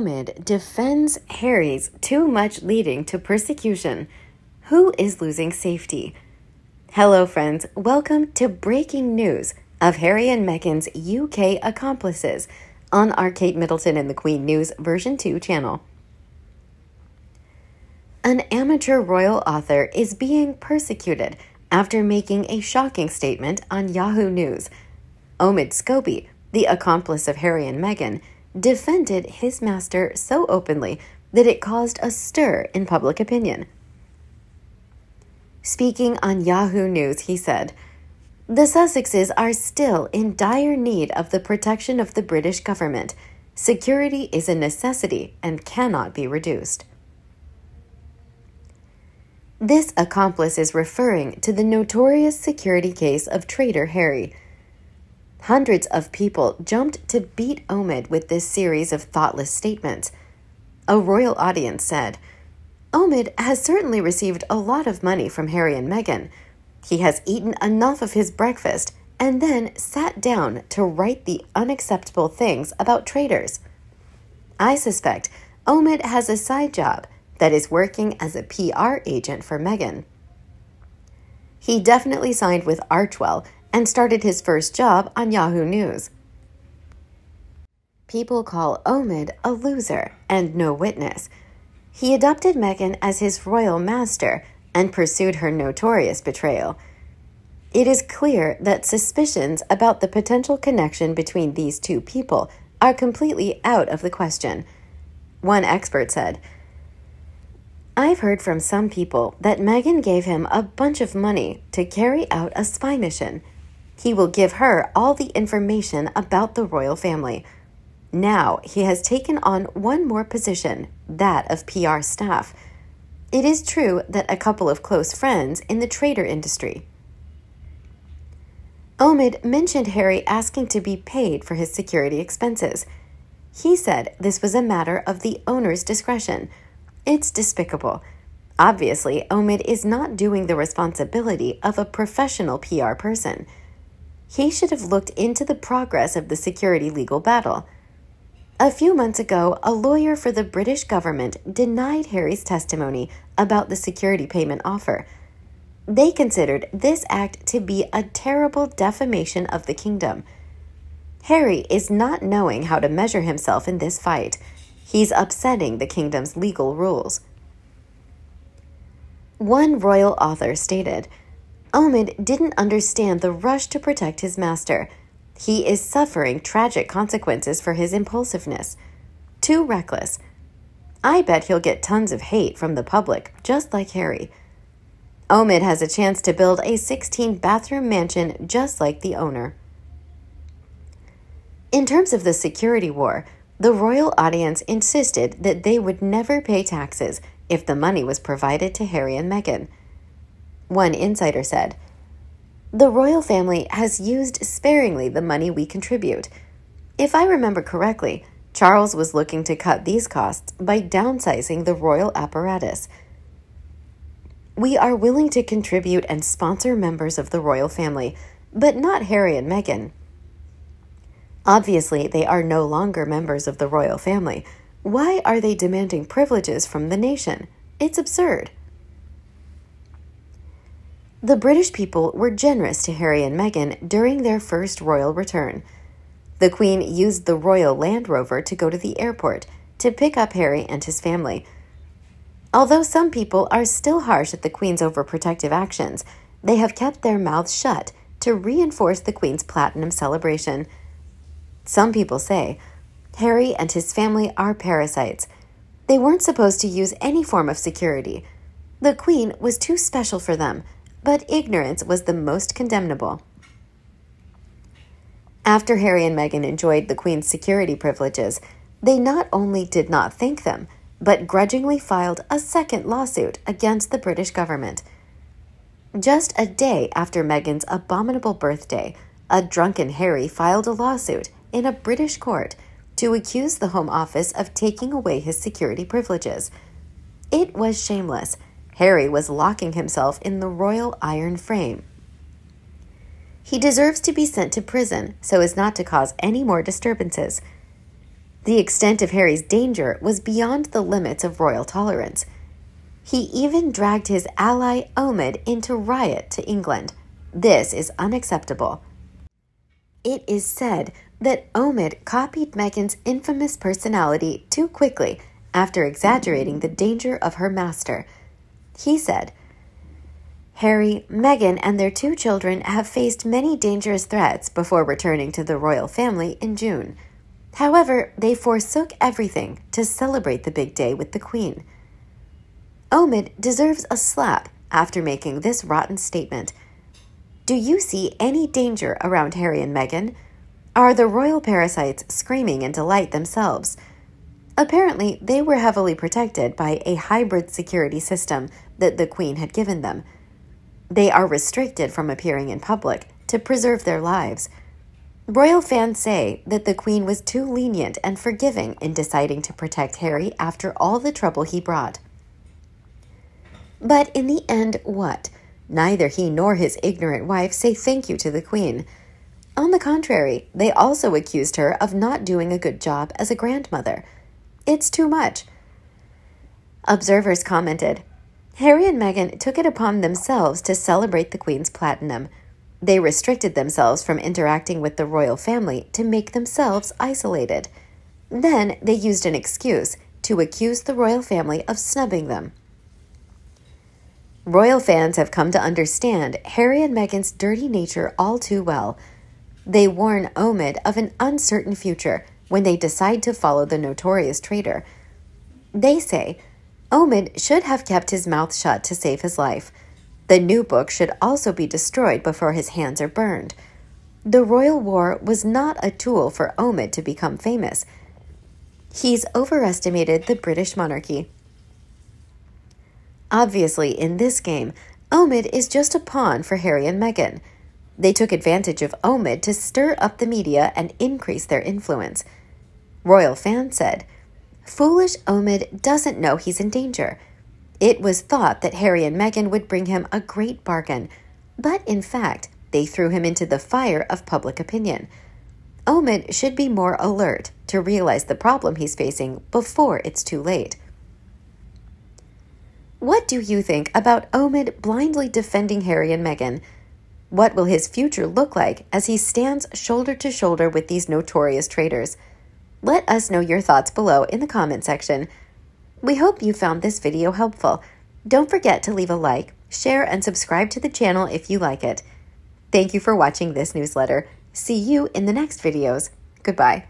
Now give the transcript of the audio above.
Omid defends Harry's too much leading to persecution. Who is losing safety? Hello, friends. Welcome to breaking news of Harry and Meghan's UK accomplices on our Kate Middleton and the Queen News version 2 channel. An amateur royal author is being persecuted after making a shocking statement on Yahoo News. Omid Scobie, the accomplice of Harry and Meghan, defended his master so openly that it caused a stir in public opinion. Speaking on Yahoo News, he said, The Sussexes are still in dire need of the protection of the British government. Security is a necessity and cannot be reduced. This accomplice is referring to the notorious security case of traitor Harry. Hundreds of people jumped to beat Omid with this series of thoughtless statements. A royal audience said, Omid has certainly received a lot of money from Harry and Meghan. He has eaten enough of his breakfast and then sat down to write the unacceptable things about traitors. I suspect Omid has a side job that is working as a PR agent for Meghan. He definitely signed with Archewell and started his first job on Yahoo News. People call Omid a loser and no witness. He adopted Meghan as his royal master and pursued her notorious betrayal. It is clear that suspicions about the potential connection between these two people are completely out of the question. One expert said, I've heard from some people that Meghan gave him a bunch of money to carry out a spy mission. He will give her all the information about the royal family. Now he has taken on one more position, that of PR staff. It is true that a couple of close friends in the trader industry. Omid mentioned Harry asking to be paid for his security expenses. He said this was a matter of the owner's discretion it's despicable. Obviously, Omid is not doing the responsibility of a professional PR person. He should have looked into the progress of the security legal battle. A few months ago, a lawyer for the British government denied Harry's testimony about the security payment offer. They considered this act to be a terrible defamation of the kingdom. Harry is not knowing how to measure himself in this fight. He's upsetting the kingdom's legal rules. One royal author stated Omid didn't understand the rush to protect his master. He is suffering tragic consequences for his impulsiveness. Too reckless. I bet he'll get tons of hate from the public, just like Harry. Omid has a chance to build a 16 bathroom mansion just like the owner. In terms of the security war, the royal audience insisted that they would never pay taxes if the money was provided to Harry and Meghan. One insider said, The royal family has used sparingly the money we contribute. If I remember correctly, Charles was looking to cut these costs by downsizing the royal apparatus. We are willing to contribute and sponsor members of the royal family, but not Harry and Meghan. Obviously, they are no longer members of the royal family. Why are they demanding privileges from the nation? It's absurd. The British people were generous to Harry and Meghan during their first royal return. The Queen used the royal Land Rover to go to the airport to pick up Harry and his family. Although some people are still harsh at the Queen's overprotective actions, they have kept their mouths shut to reinforce the Queen's platinum celebration. Some people say Harry and his family are parasites. They weren't supposed to use any form of security. The Queen was too special for them, but ignorance was the most condemnable. After Harry and Meghan enjoyed the Queen's security privileges, they not only did not thank them, but grudgingly filed a second lawsuit against the British government. Just a day after Meghan's abominable birthday, a drunken Harry filed a lawsuit in a British court to accuse the Home Office of taking away his security privileges. It was shameless. Harry was locking himself in the royal iron frame. He deserves to be sent to prison so as not to cause any more disturbances. The extent of Harry's danger was beyond the limits of royal tolerance. He even dragged his ally Omid into riot to England. This is unacceptable. It is said that Omid copied Meghan's infamous personality too quickly after exaggerating the danger of her master. He said, Harry, Meghan, and their two children have faced many dangerous threats before returning to the royal family in June. However, they forsook everything to celebrate the big day with the Queen. Omid deserves a slap after making this rotten statement. Do you see any danger around Harry and Meghan? Are the royal parasites screaming in delight themselves? Apparently, they were heavily protected by a hybrid security system that the Queen had given them. They are restricted from appearing in public to preserve their lives. Royal fans say that the Queen was too lenient and forgiving in deciding to protect Harry after all the trouble he brought. But in the end, what? Neither he nor his ignorant wife say thank you to the Queen. On the contrary, they also accused her of not doing a good job as a grandmother. It's too much. Observers commented Harry and Meghan took it upon themselves to celebrate the Queen's platinum. They restricted themselves from interacting with the royal family to make themselves isolated. Then they used an excuse to accuse the royal family of snubbing them. Royal fans have come to understand Harry and Meghan's dirty nature all too well. They warn Omid of an uncertain future when they decide to follow the notorious traitor. They say Omid should have kept his mouth shut to save his life. The new book should also be destroyed before his hands are burned. The royal war was not a tool for Omid to become famous. He's overestimated the British monarchy. Obviously, in this game, Omid is just a pawn for Harry and Meghan. They took advantage of Omid to stir up the media and increase their influence. Royal fans said, Foolish Omid doesn't know he's in danger. It was thought that Harry and Meghan would bring him a great bargain, but in fact, they threw him into the fire of public opinion. Omid should be more alert to realize the problem he's facing before it's too late. What do you think about Omid blindly defending Harry and Meghan? What will his future look like as he stands shoulder to shoulder with these notorious traitors? Let us know your thoughts below in the comment section. We hope you found this video helpful. Don't forget to leave a like, share, and subscribe to the channel if you like it. Thank you for watching this newsletter. See you in the next videos. Goodbye.